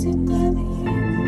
sit by the